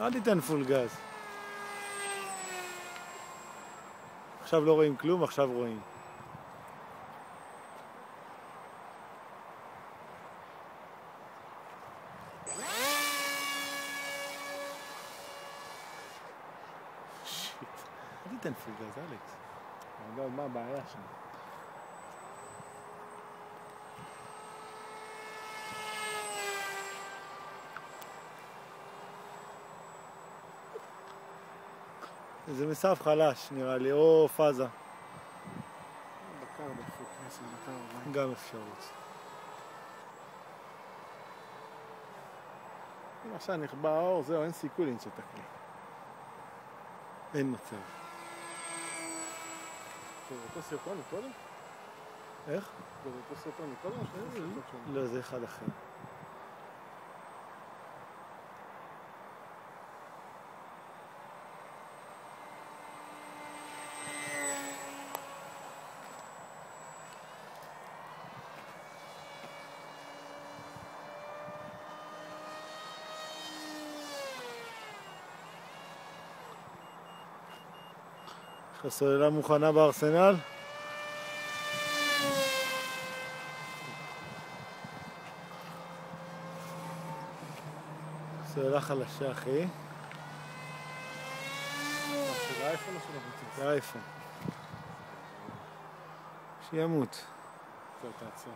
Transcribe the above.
אל תיתן פול גז. עכשיו לא רואים כלום, עכשיו רואים. shit. אל תיתן פול גז, אלכס. לא מה הבעיה שם. זה מסף חלש נראה לי, או פאזה. גם אפשרות. אם עכשיו נכבה האור, זהו, אין סיכוי למצוא את הכלי. אין מצב. זה אותו סרטון מקודם? איך? זה אותו סרטון מקודם? לא, זה אחד אחר. יש לך סוללה מוכנה בארסנל? סוללה חלשה, אחי. של האייפון או של. שימות. זהו, תעצור.